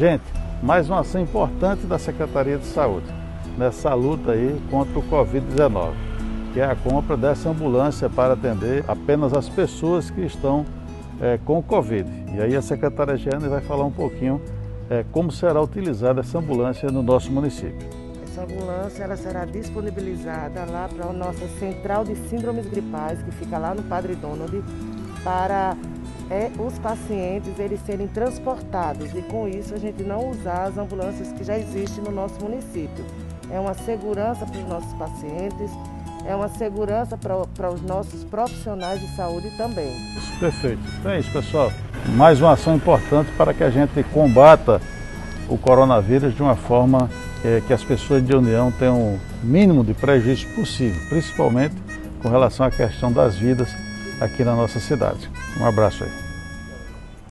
Gente, mais uma ação importante da Secretaria de Saúde nessa luta aí contra o Covid-19, que é a compra dessa ambulância para atender apenas as pessoas que estão é, com o Covid. E aí a secretária Giane vai falar um pouquinho é, como será utilizada essa ambulância no nosso município. Essa ambulância ela será disponibilizada lá para a nossa central de síndromes gripais, que fica lá no Padre Donald, para é, os pacientes eles serem transportados e com isso a gente não usar as ambulâncias que já existem no nosso município. É uma segurança para os nossos pacientes, é uma segurança para, para os nossos profissionais de saúde também. Perfeito. Então é isso, pessoal. Mais uma ação importante para que a gente combata o coronavírus de uma forma é, que as pessoas de União tenham o mínimo de prejuízo possível, principalmente com relação à questão das vidas aqui na nossa cidade. Um abraço aí.